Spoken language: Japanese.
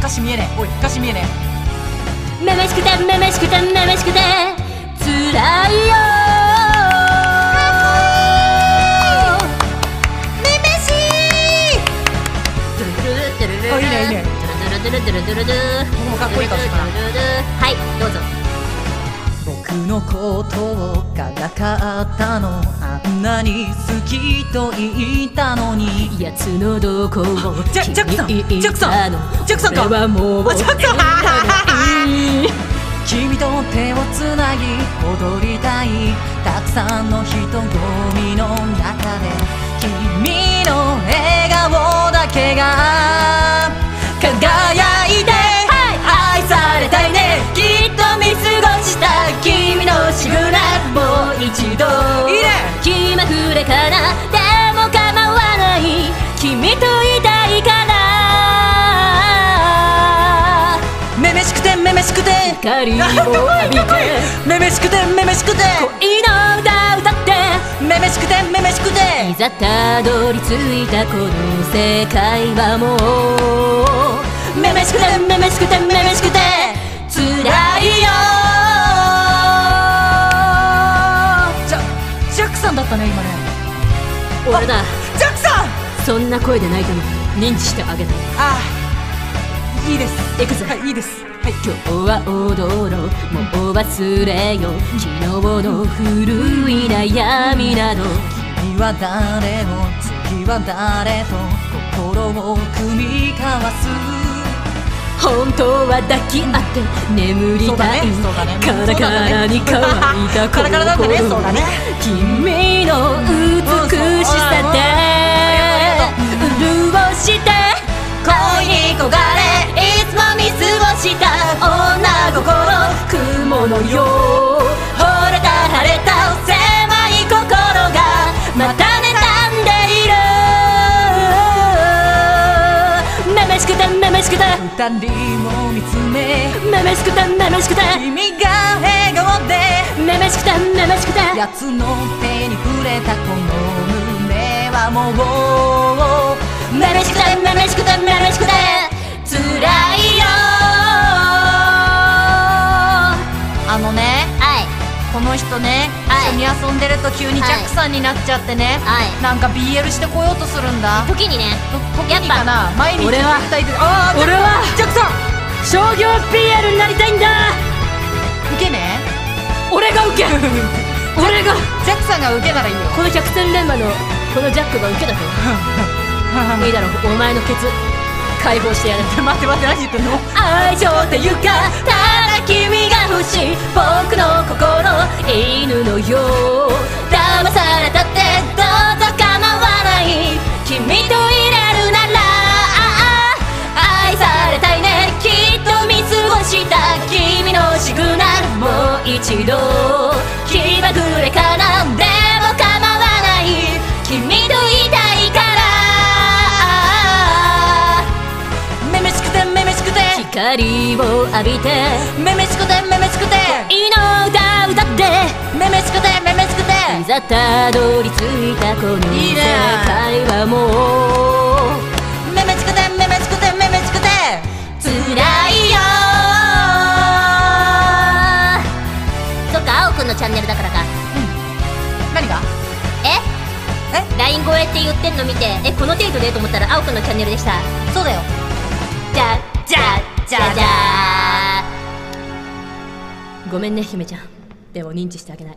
歌詞見えねえ。おい歌詞見えねめめしくてめめしくてめめしくてつらいよめめし。あいいねいいね。もうかっこいい顔してるなはいどうぞ僕のことをからかったの。あんなに好きと言ったのに。やつのどこをジャジャックジャックジャックかジャック君と手をつなぎ踊りたい。たくさんの人混みの中で。君の笑顔だけがしくて光を浴びてめめしくてめめしくて。恋の歌歌って。めめしくてめめしくて。いざたどり着いたこの世界はもう。めめしくてめめしくてめめしくて。辛いよ。ジャジャックさんだったね今ね。俺だ。ジャックさん！そんな声で泣いたの認知してあげない。ああいいです。行くぜはいいいです。はい。今日は踊ろうもう忘れよ昨日の古い悩みなど。君は誰を次は誰と心を組み交わす？本当は抱き合って眠りたい。そうだねカラカラに乾いたカラカラだったねそうだね。君の雲のよう惚れた晴れた狭い心がまた妬んでいる。めめしくてめめしくて二人を見つめめめしくてめめしくて君が笑顔でめめしくてめめしくて奴の手に触れたこの胸はもうめめしくてめめしくてめめしくてこの人ね、はい。一緒に遊んでると急にジャックさんになっちゃってね、はい。なんか BL してこようとするんだ。時にね時にかな？毎日俺は。あー俺は。ジャックさん。商業 PR になりたいんだ。受けね。俺が受け 俺が。ジャックさんが受けならいいよ。この百戦錬磨のこのジャックが受けだぞ。いいだろう。お前のケツ解放してやる。待って待って何言ってんの？愛情っていうかただ君が欲しい。僕犬のよう騙されたってどうぞ構わない君といれるなら愛されたいね。きっと見過ごした君のシグナルもう一度気まぐれかなでも構わない君といたいからめめしくてめめしくて光を浴びてめめしくてめめしくていいの歌歌ってざたどり着いたこの世界はもうめめしくてめめしくてめめしくて辛いよそっか青くんのチャンネルだからかうん何がええ LINE 越えって言ってんの見てえこの程度でと思ったら青くんのチャンネルでしたそうだよじゃじゃじゃじゃごめんね姫ちゃんでも認知してあげない